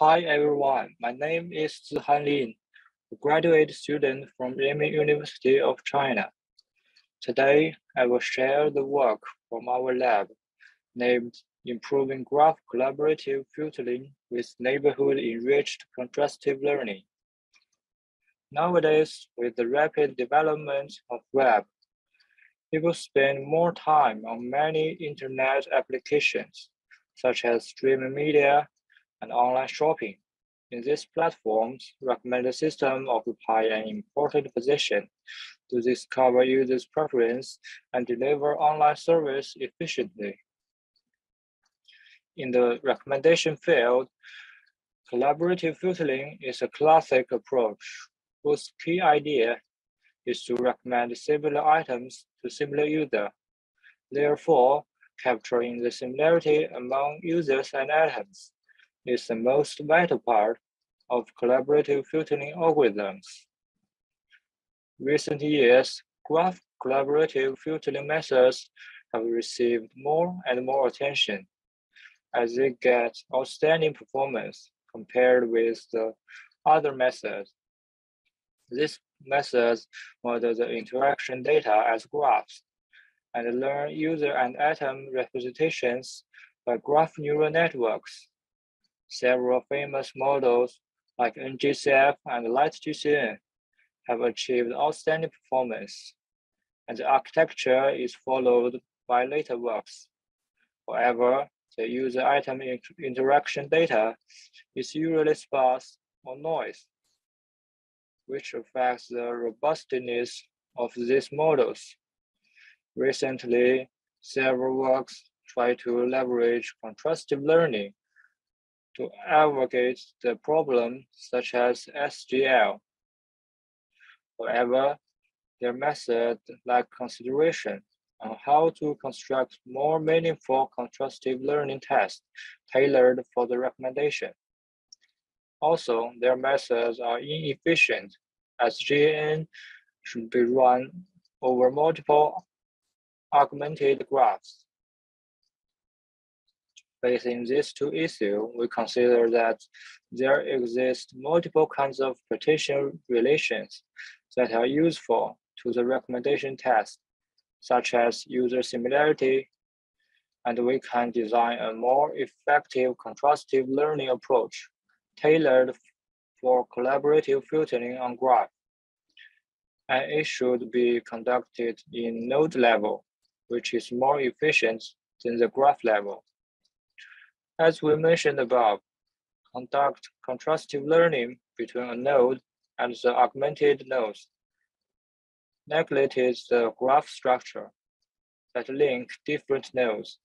Hi everyone, my name is Zihan Lin, a graduate student from Renmin University of China. Today, I will share the work from our lab named Improving Graph Collaborative Filtering with Neighborhood-Enriched Contrastive Learning. Nowadays, with the rapid development of web, people spend more time on many internet applications, such as streaming media and online shopping. In these platforms, recommender systems occupy an important position to discover users' preference and deliver online service efficiently. In the recommendation field, collaborative filtering is a classic approach whose key idea is to recommend similar items to similar users, Therefore, capturing the similarity among users and items is the most vital part of collaborative filtering algorithms. Recent years, graph collaborative filtering methods have received more and more attention as they get outstanding performance compared with the other methods these methods model the interaction data as graphs and learn user and item representations by graph neural networks. Several famous models like NGCF and LightGCN have achieved outstanding performance, and the architecture is followed by later works. However, the user item interaction data is usually sparse or noise which affects the robustness of these models. Recently, several works try to leverage contrastive learning to aggregate the problem such as SGL. However, their method lack consideration on how to construct more meaningful contrastive learning tests tailored for the recommendation. Also, their methods are inefficient as GNN should be run over multiple augmented graphs. Facing these two issues, we consider that there exist multiple kinds of partition relations that are useful to the recommendation test, such as user similarity, and we can design a more effective contrastive learning approach tailored for collaborative filtering on graph. And it should be conducted in node level, which is more efficient than the graph level. As we mentioned above, conduct contrastive learning between a node and the augmented nodes neglected the graph structure that link different nodes.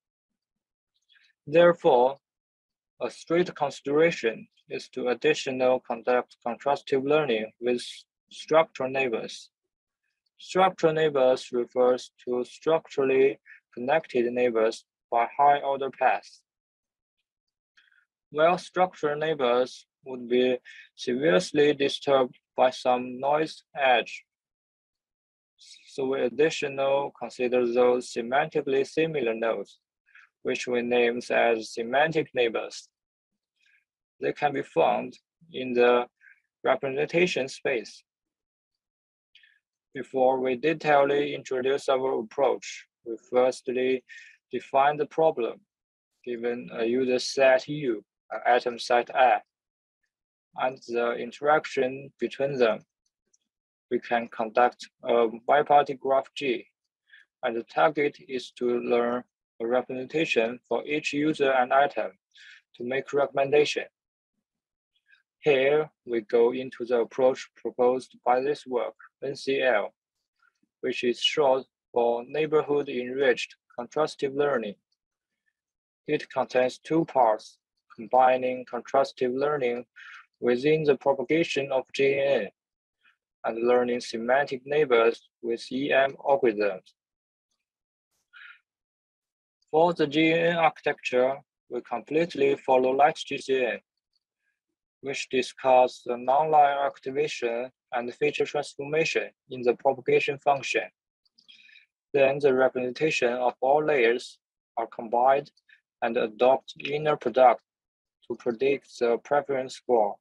Therefore, a strict consideration is to additional conduct contrastive learning with structural neighbors. Structural neighbors refers to structurally connected neighbors by high order paths. While structural neighbors would be severely disturbed by some noise edge. So we additional consider those semantically similar nodes, which we name as semantic neighbors they can be found in the representation space. Before we detailedly introduce our approach, we firstly define the problem given a user set U, item set I, and the interaction between them. We can conduct a bipartite graph G, and the target is to learn a representation for each user and item to make recommendation. Here, we go into the approach proposed by this work, NCL, which is short for Neighborhood Enriched Contrastive Learning. It contains two parts, combining contrastive learning within the propagation of GNN and learning semantic neighbors with EM algorithms. For the GNN architecture, we completely follow LightGCN which discuss the nonlinear activation and feature transformation in the propagation function. Then the representation of all layers are combined and adopt inner product to predict the preference score.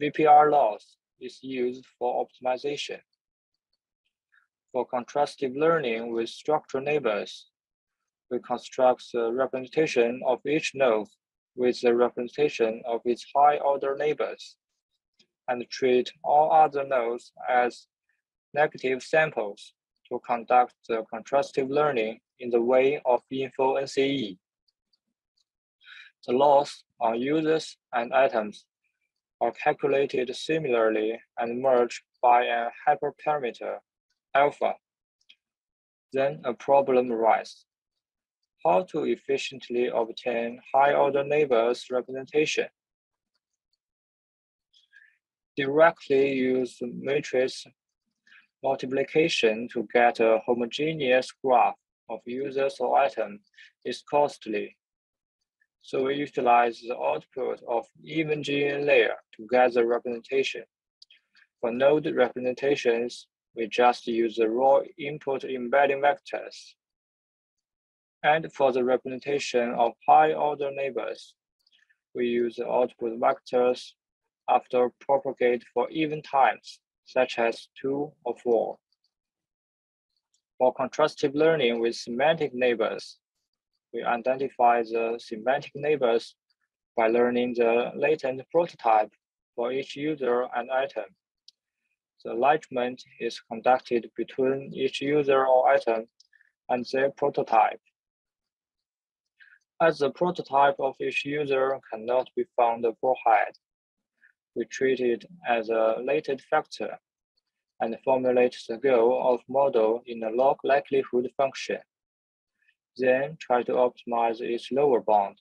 BPR loss is used for optimization. For contrastive learning with structural neighbors, we construct the representation of each node with the representation of its high-order neighbors and treat all other nodes as negative samples to conduct the contrastive learning in the way of info NCE. The loss on users and items are calculated similarly and merged by a hyperparameter alpha. Then a problem arises. How to efficiently obtain high-order neighbors representation? Directly use matrix multiplication to get a homogeneous graph of users or items is costly. So we utilize the output of even GNN layer to get the representation. For node representations, we just use the raw input embedding vectors. And for the representation of high order neighbors, we use the output vectors after propagate for even times, such as two or four. For contrastive learning with semantic neighbors, we identify the semantic neighbors by learning the latent prototype for each user and item. The alignment is conducted between each user or item and their prototype. As the prototype of each user cannot be found beforehand, we treat it as a latent factor and formulate the goal of model in a log likelihood function then try to optimize its lower bound.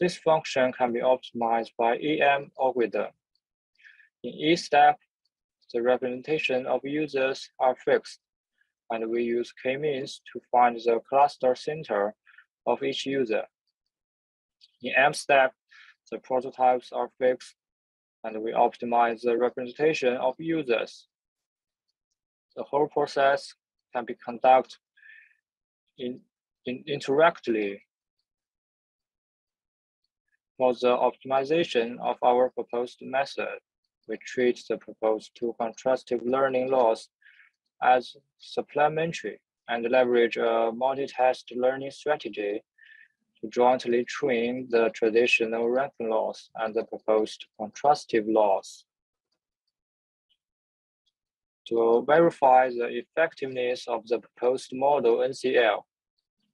This function can be optimized by EM algorithm. In each step, the representation of users are fixed, and we use k-means to find the cluster center of each user. In M step, the prototypes are fixed, and we optimize the representation of users. The whole process can be conducted in, in interactly for the optimization of our proposed method, we treat the proposed two contrastive learning laws as supplementary and leverage a multi-task learning strategy to jointly train the traditional ranking laws and the proposed contrastive laws. To verify the effectiveness of the proposed model NCL,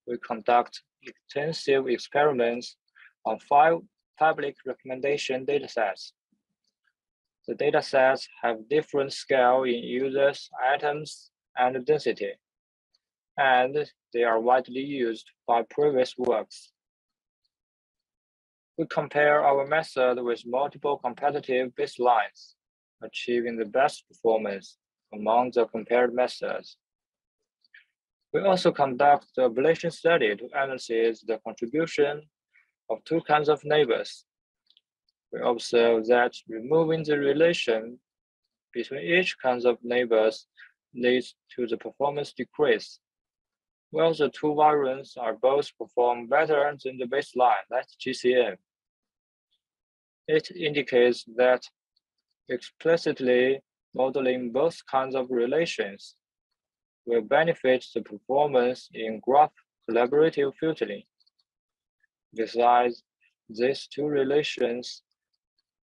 we conduct extensive experiments on five public recommendation datasets. The datasets have different scale in users, items, and density, and they are widely used by previous works. We compare our method with multiple competitive baselines, achieving the best performance among the compared methods. We also conduct the ablation study to analyze the contribution of two kinds of neighbors. We observe that removing the relation between each kind of neighbors leads to the performance decrease. While the two variants are both perform better than the baseline, that's GCM. It indicates that explicitly modeling both kinds of relations will benefit the performance in graph collaborative filtering. Besides, these two relations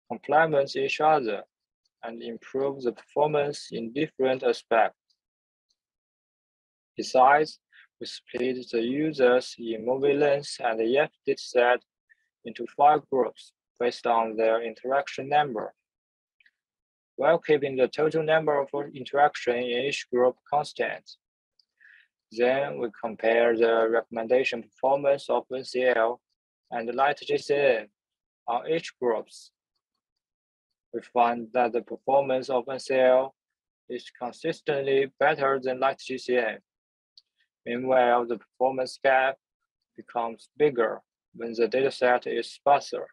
complement each other and improve the performance in different aspects. Besides, we split the users in MovieLens and EF dataset into five groups based on their interaction number, while keeping the total number of interaction in each group constant. Then we compare the recommendation performance of NCL and light GCN on each groups. We find that the performance of NCL is consistently better than light GCN. Meanwhile, the performance gap becomes bigger when the dataset is sparser.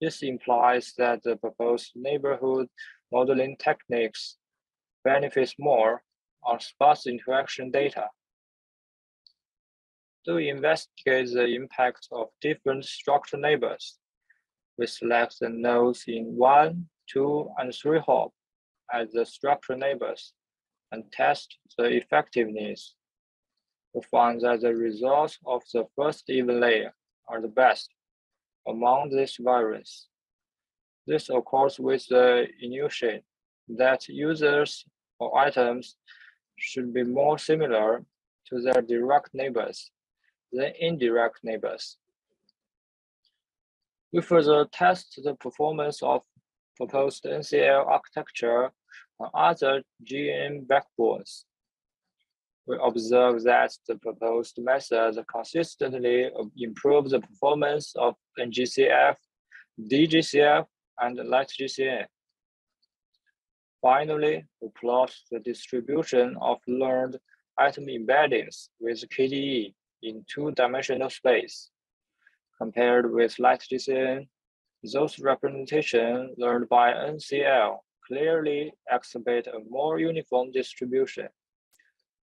This implies that the proposed neighborhood modeling techniques benefits more on sparse interaction data. To investigate the impact of different structure neighbors, we select the nodes in 1, 2, and 3 hop as the structure neighbors and test the effectiveness. We find that the results of the first even layer are the best among these variants. This occurs with the intuition that users or items should be more similar to their direct neighbors than indirect neighbors. We further test the performance of proposed NCL architecture on other GNN backbones. We observe that the proposed method consistently improves the performance of NGCF, DGCF, and LightGCN. Finally, we plot the distribution of learned item embeddings with KDE in two-dimensional space. Compared with LightGCN, those representations learned by NCL clearly exhibit a more uniform distribution,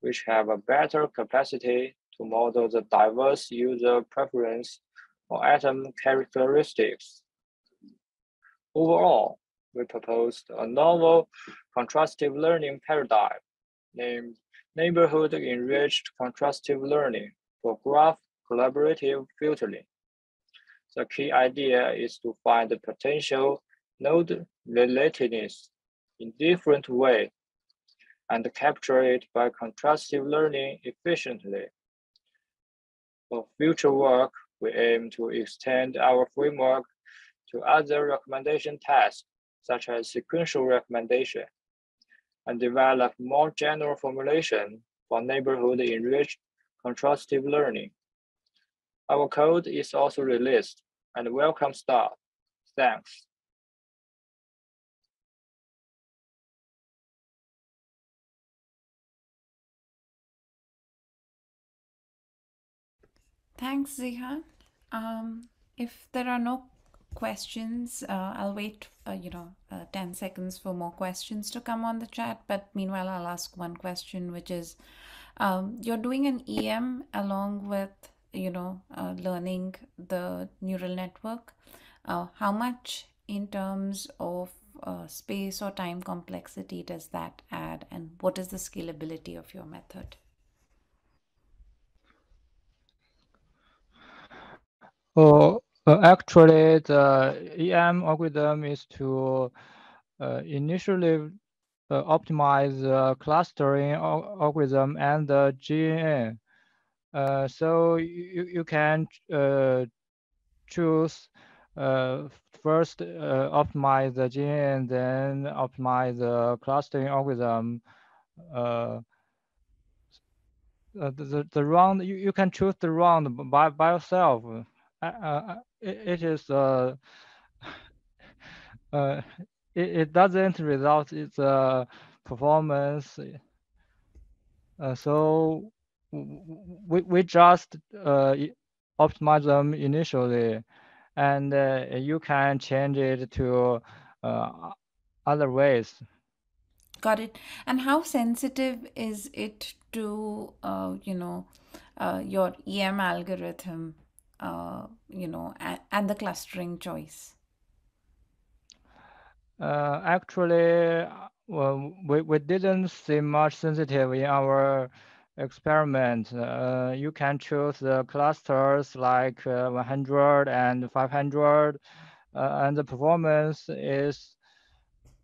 which have a better capacity to model the diverse user preference or item characteristics. Overall, we proposed a novel contrastive learning paradigm named Neighborhood Enriched Contrastive Learning for Graph Collaborative Filtering. The key idea is to find the potential node relatedness in different way and capture it by contrastive learning efficiently. For future work, we aim to extend our framework to other recommendation tasks, such as sequential recommendation, and develop more general formulation for neighborhood enriched contrastive learning. Our code is also released and welcome start. Thanks. Thanks, Zihan. Um, if there are no questions. Uh, I'll wait, uh, you know, uh, 10 seconds for more questions to come on the chat. But meanwhile, I'll ask one question, which is um, you're doing an EM along with, you know, uh, learning the neural network. Uh, how much in terms of uh, space or time complexity does that add? And what is the scalability of your method? Oh, uh, actually, the EM algorithm is to uh, initially uh, optimize the clustering algorithm and the GNN. Uh, so you, you can uh, choose uh, first optimize the GNN, then optimize the clustering algorithm. Uh, the, the round you, you can choose the round by, by yourself. It, it is uh, uh, it, it doesn't result its uh, performance. Uh, so we, we just uh, optimize them initially and uh, you can change it to uh, other ways. Got it. And how sensitive is it to, uh, you know, uh, your EM algorithm? Uh, you know, and, and the clustering choice? Uh, actually, well, we, we didn't see much sensitive in our experiment. Uh, you can choose the clusters like uh, 100 and 500, uh, and the performance is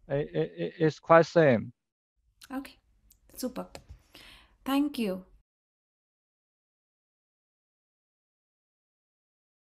it, it, it's quite same. Okay, super. Thank you.